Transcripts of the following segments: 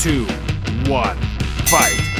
two, one, fight.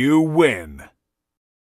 you win.